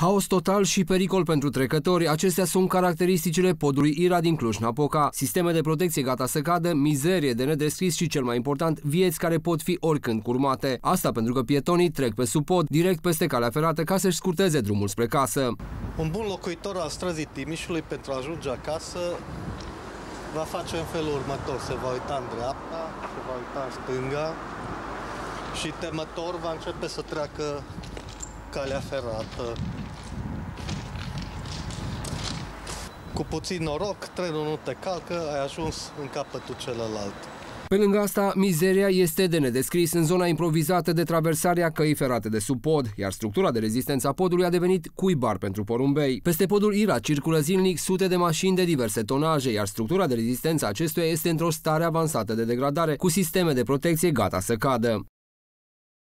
Haos total și pericol pentru trecători, acestea sunt caracteristicile podului Ira din Cluj-Napoca. Sisteme de protecție gata să cadă, mizerie de nedescris și, cel mai important, vieți care pot fi oricând curmate. Asta pentru că pietonii trec pe sub pod, direct peste calea ferată, ca să-și scurteze drumul spre casă. Un bun locuitor al străzii Timișului pentru a ajunge acasă va face în felul următor. Se va uita în dreapta, se va uita în stânga și temător va începe să treacă calea ferată. Cu puțin noroc, trenul nu te calcă, ai ajuns în capătul celălalt. Pe lângă asta, mizeria este de nedescris în zona improvizată de traversarea căii ferate de sub pod, iar structura de rezistență a podului a devenit cuibar pentru porumbei. Peste podul Ira circulă zilnic sute de mașini de diverse tonaje, iar structura de rezistență acestuia este într-o stare avansată de degradare, cu sisteme de protecție gata să cadă.